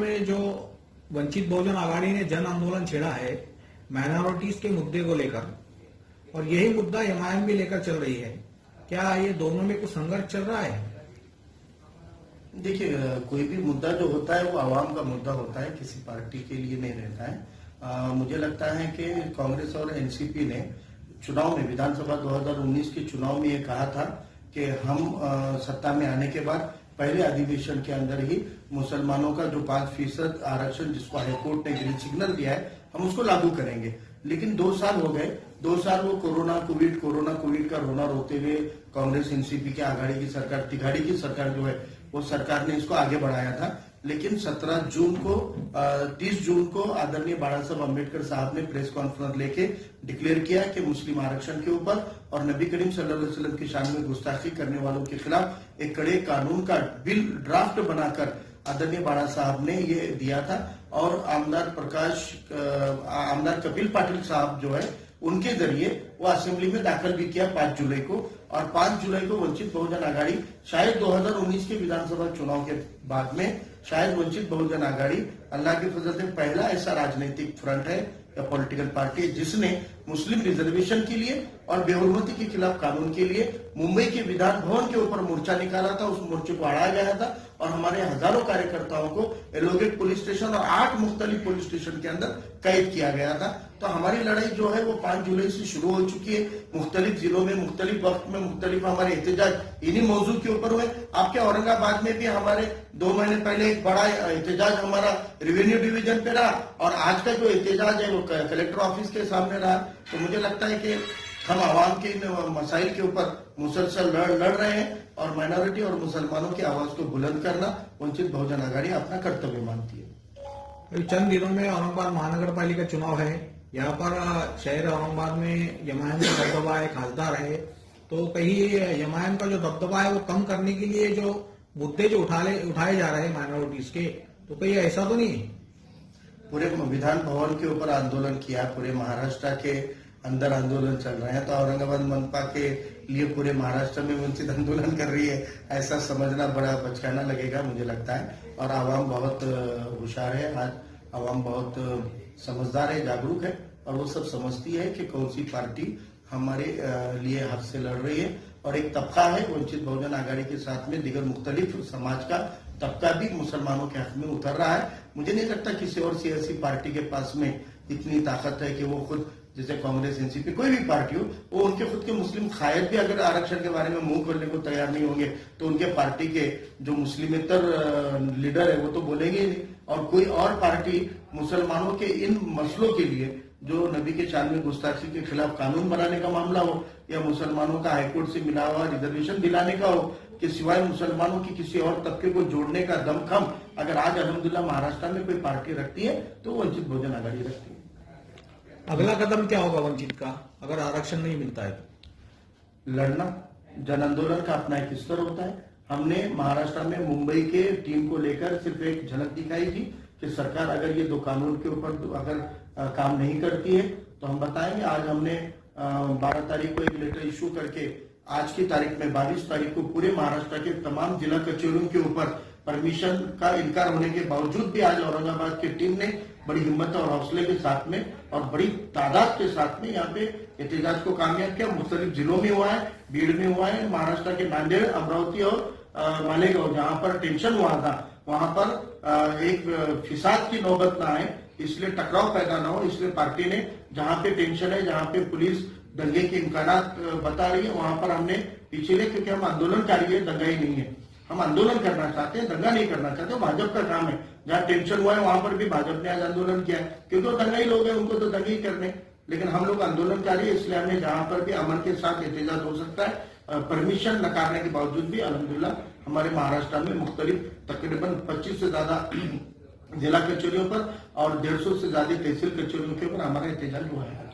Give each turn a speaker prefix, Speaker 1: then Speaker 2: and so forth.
Speaker 1: में जो वंचित बहुजन आघाड़ी ने जन आंदोलन छेड़ा है माइनॉरिटीज के मुद्दे को लेकर और यही मुद्दा एमआईएम भी लेकर चल रही है क्या ये दोनों में कुछ संघर्ष चल रहा है?
Speaker 2: देखिए कोई भी मुद्दा जो होता है वो आवाम का मुद्दा होता है किसी पार्टी के लिए नहीं रहता है। आ, मुझे लगता है कि कांग्रेस और एनसीपी ने चुनाव में विधानसभा 2019 के चुनाव में ये कहा था कि हम आ, सत्ता में आने के बाद पहले अधिवेशन के अंदर ही मुसलमानों का जो पाँच फ़ीसद आरक्षण जिसको हाईकोर्ट ने ग्रीन सिग्नल दिया है, हम उसको लागू करेंगे। लेकिन दो साल हो गए, दो साल वो कोरोना, कोविड कोरोना, कोविड का रोना रोते हुए कांग्रेस, एनसीपी के आघाड़ी की सरकार, तिघाड़ी की सरकार जो है, वो सरकार ने इसको आगे बढ़ाया था। लेकिन 17 जून को 30 जून को आदरणीय बाड़ा साहब अंबेडकर साहब ने प्रेस कॉन्फ्रेंस लेके डिक्लेयर किया कि मुस्लिम आरक्षण के ऊपर और नबी करीम सल्लल्लाहु अलैहि वसल्लम की शान में गुस्ताखी करने वालों के खिलाफ एक कड़े कानून का बिल ड्राफ्ट बनाकर आदरणीय बाड़ा साहब ने ये दिया था। और आमदार प्रकाश आमदार कपिल पाटिल साहब जो है, उनके ज़रिए वो असेंबली में दाखिल भी किया पाँच जुलाई को। और पाँच जुलाई को वंचित बहुजन आघाड़ी शायद 2019 के विधानसभा चुनाव के बाद में शायद वंचित बहुजन आघाड़ी अल्लाह की फजल से पहला ऐसा राजनीतिक फ्रंट है, या पॉलिटिकल पार्टी है, जिसने मुस्लिम रिजर्वेशन के लिए और बेहरमती के खिलाफ कानून के लिए मुंबई के विधान भवन के ऊपर मोर्चा निकाला था, उस मोर्चे को अड़ाया गया था और हमारे हज़ारों कार्यकर्ताओं को एलोगेट पुलिस स्टेशन और आठ मुख्तलिफ़ पुलिस स्टेशन के अंदर कैद किया गया था। तो हमारी लड़ाई जो है, वो पाँच जुलाई से शुरू हो चुकी है। मुख्तलिफ़ जिलों में, मुख्तलिफ़ वक्त में, मुख्तलिफ़ हमारे एहतजाज इन्हीं मौजूद के ऊपर हुए। आपके औरंगाबाद में भी हमारे दो महीने पहले एक बड़ा एहतजाज हमारा रेवेन्यू डिवीज़न पे रहा और आज का जो एहतजाज है वो कलेक्टर ऑफ़िस के सामने रहा। तो मुझे लगता है कि हम आवाम के इन मसाइल के ऊपर मुसलसल लड़ लड़ रहे हैं और माइनॉरिटी और मुसलमानों की आवाज़ को बुलंद करना वंचित बहुजन आघाड़ी अपना कर्तव्य मानती है।
Speaker 1: चंद दिनों में औरंगाबाद महानगर पालिका चुनाव है। यहाँ पर शहर औरंगाबाद में यमायन का दबदबा है खासदार है तो कहीं यमायन का जो दबदबा है वो कम करने के लिए जो मुद्दे जो उठा ले उठाए जा रहे हैं माइनॉरिटीज के तो कहीं ऐसा तो नहीं
Speaker 2: पूरे विधान भवन के ऊपर आंदोलन किया, पूरे महाराष्ट्र के अंदर आंदोलन चल रहे हैं तो औरंगाबाद मनपा के लिए पूरे महाराष्ट्र में वंचित आंदोलन कर रही है, ऐसा समझना बड़ा बचकाना लगेगा, मुझे लगता है। और आवाम बहुत होशियार है, आज आवाम बहुत समझदार है, जागरूक है, और वो सब समझती है कि कौन सी पार्टी हमारे लिए हाथ से लड़ रही है और एक तबका है वंचित बहुजन आघाड़ी के साथ में दिगर मुख्तलिफ़ समाज का तबका भी मुसलमानों के हक में उतर रहा है। मुझे नहीं लगता किसी और सियासी पार्टी के पास में इतनी ताकत है कि वो खुद, जैसे कांग्रेस, एनसीपी, कोई भी पार्टी हो, वो उनके खुद के मुस्लिम खायद भी अगर आरक्षण के बारे में मुँह खोलने को तैयार नहीं होंगे तो उनके पार्टी के जो मुस्लिमेतर लीडर है, वो तो बोलेंगे ही नहीं। और कोई और पार्टी मुसलमानों के इन मसलों के लिए जो नबी के शान में गुस्ताखी के खिलाफ कानून बनाने का मामला हो या मुसलमानों का हाईकोर्ट से मिला हुआ रिजर्वेशन दिलाने का हो कि सिवाय मुसलमानों की किसी और तबके को जोड़ने का दमखम अगर आज अलहमदुल्ला महाराष्ट्र में कोई पार्टी रखती है तो वंचित बहुजन आघाड़ी रखती है।
Speaker 1: अगला कदम क्या होगा वंचित का? अगर आरक्षण नहीं मिलता है तो?
Speaker 2: लड़ना जन आंदोलन का अपना एक स्तर होता है। हमने महाराष्ट्र में मुंबई के टीम को लेकर सिर्फ़ एक झलक दिखाई थी कि सरकार अगर ये दो कानून के ऊपर अगर काम नहीं करती है तो हम बताएँगे। आज हमने बारह तारीख को एक लेटर इशू करके, आज की तारीख में बाईस तारीख को पूरे महाराष्ट्र के तमाम जिला कचेरियों के ऊपर परमिशन का इनकार होने के बावजूद भी आज औरंगाबाद की टीम ने बड़ी हिम्मत और हौसले के साथ में और बड़ी तादाद के साथ में यहाँ पे एहतजाज को कामयाब किया। मुख्तलिफ़ जिलों में हुआ है भीड़ में हुआ है, महाराष्ट्र के नांदेड़, अमरावती और मालेगांव, जहाँ पर टेंशन हुआ था, वहाँ पर एक फिसाद की नौबत ना आए इसलिए टकराव पैदा ना हो, इसलिए पार्टी ने जहाँ पे टेंशन है, जहाँ पे पुलिस दंगे के इम्कान बता रही है, वहाँ पर हमने पीछे ले, क्योंकि हम आंदोलनकारी है दंगा ही नहीं है। हम आंदोलन करना चाहते हैं, दंगा नहीं करना चाहते भाजपा का काम है। जहाँ टेंशन हुआ है, वहाँ पर भी भाजपा ने आज आंदोलन किया है। क्योंकि वो दंगा ही लोग हैं, उनको तो दंगे ही करने लेकिन हम लोग आंदोलनकारी है इसलिए हमें जहाँ पर भी अमन के साथ एहतजाज हो सकता है परमिशन नकारने के बावजूद भी, अलहमदुल्ला, हमारे महाराष्ट्र में मुख्तलिफ़, तकरीबन पच्चीस से ज़्यादा जिला कचोरियों पर और डेढ़ सौ से ज़्यादा तहसील कचोरियों के ऊपर हमारा एहतजाज हुआ है।